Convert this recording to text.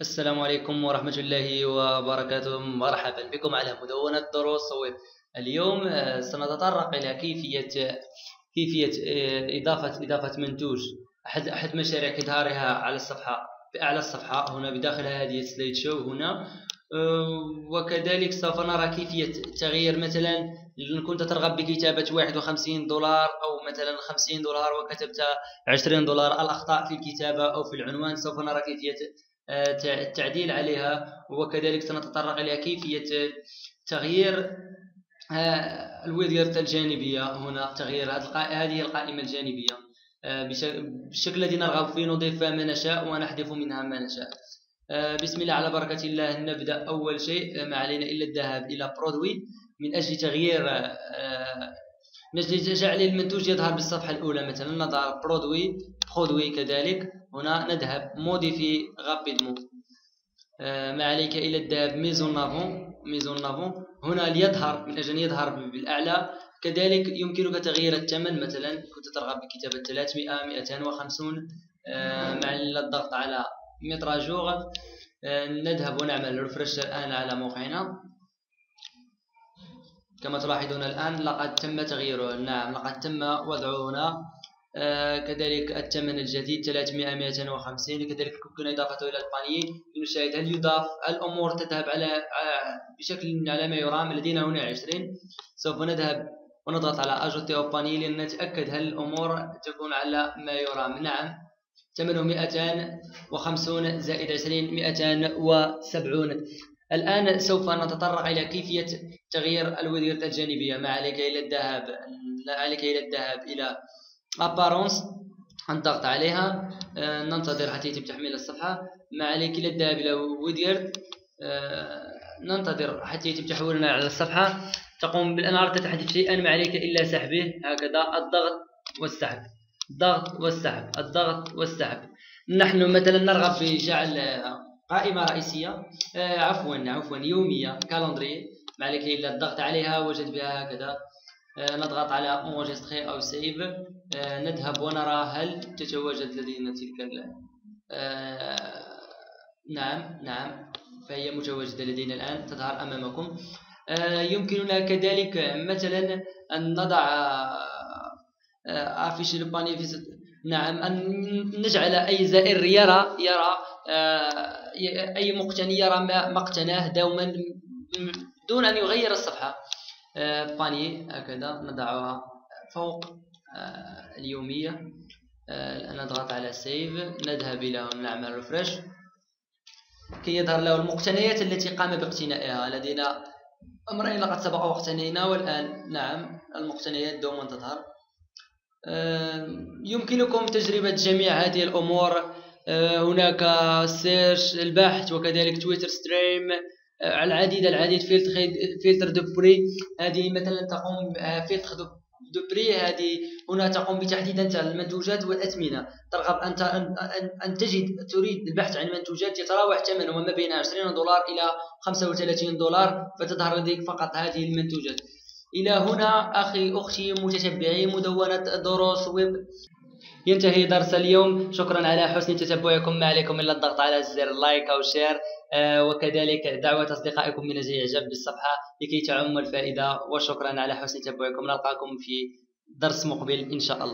السلام عليكم ورحمة الله وبركاته. مرحبا بكم على مدونة دروس صويب اليوم آه، سنتطرق إلى كيفية كيفية آه، إضافة إضافة منتوج. أحد أحد مشاريع إظهارها على الصفحة في أعلى الصفحة هنا بداخل هذه السلايد شو هنا. آه، وكذلك سوف نرى كيفية تغيير مثلا إن كنت ترغب بكتابة 51 دولار أو مثلا 50 دولار وكتبت 20 دولار الأخطاء في الكتابة أو في العنوان سوف نرى كيفية التعديل عليها وكذلك سنتطرق إلى كيفية تغيير آه، الويدجت الجانبية هنا تغيير هذه القائمة الجانبية. آه، بالشكل الذي نرغب فيه نضيف ما نشاء ونحذف منها ما نشاء. آه، بسم الله على بركة الله نبدأ أول شيء ما علينا إلا الذهاب إلى برودوي من أجل تغيير نجد جعل المنتوج يظهر بالصفحة الأولى مثلا نضع produit produit كذلك هنا نذهب modifier rapidement آه ما عليك إلى الذهاب mise en avant mise en avant. هنا ليظهر من أجل يظهر بالأعلى كذلك يمكنك تغيير الثمن مثلا. كنت ترغب بكتابة 300 250 آه مع الضغط على mettre à jour آه نذهب ونعمل refresh الآن على موقعنا. كما تلاحظون الآن لقد تم تغييره نعم لقد تم وضعه هنا آه كذلك الثمن الجديد 300 250 كذلك يمكن إضافته إلى البانيي لنشاهد هل يضاف الأمور تذهب على بشكل على ما يرام لدينا هنا 20 سوف نذهب ونضغط على أجوتي أو باني لنتأكد هل الأمور تكون على ما يرام. نعم. ثمنه 250 زائد 20 270 الآن سوف نتطرق إلى كيفية تغيير الويدجت الجانبية. ما عليك إلى الذهاب؟ لا عليك إلى الذهاب إلى أبارونس نضغط عليها. آه، ننتظر حتى يتم تحميل الصفحة. ما عليك إلى الذهاب إلى ويدجت آه، ننتظر حتى يتم تحويلنا على الصفحة. تقوم بالأن أردت تحدث شيئا. ما عليك إلا سحبه. هكذا. الضغط والسحب. الضغط والسحب. الضغط والسحب. نحن مثلا نرغب في جعل قائمة رئيسية. آه عفوا عفوا يومية. calendrier. ما عليك إلا الضغط عليها وجد بها هكذا. آه نضغط على enregistrer أو save. آه نذهب ونرى هل تتواجد لدينا تلك آه نعم نعم. فهي متواجدة لدينا الآن تظهر أمامكم. آه يمكننا كذلك مثلا أن نضع afficher le panier في نعم أن نجعل أي زائر يرى يرى آه، أي مقتني يرى ما اقتناه دوما دون أن يغير الصفحة. panier آه، هكذا نضعها فوق آه، اليومية. نضغط على save نذهب إلى نعمل refresh كي يظهر له المقتنيات التي قام باقتنائها. لدينا أمرين لقد سبق واقتنينا والآن نعم المقتنيات دوما تظهر. يمكنكم تجربة جميع هذه الأمور. آه، هناك search البحث وكذلك Twitter stream آه، العديد العديد filtre filtre de prix هذه مثلا تقوم filtre de prix هذه هنا تقوم بتحديد أنت المنتوجات والأثمنة. ترغب أنت أن أن تجد تريد البحث عن منتوجات يتراوح ثمنها ما بين 20 دولار إلى 35 دولار فتظهر لديك فقط هذه المنتوجات. إلى هنا أخي أختي متتبعي مدونة دروس ويب. ينتهي درس اليوم. شكرا على حسن تتبعكم. ما عليكم إلا الضغط على زر like أو share. آه، وكذلك دعوة أصدقائكم من إعجاب بالصفحة لكي تعم الفائدة. وشكرا على حسن تتبعكم. نلقاكم في درس مقبل إن شاء الله.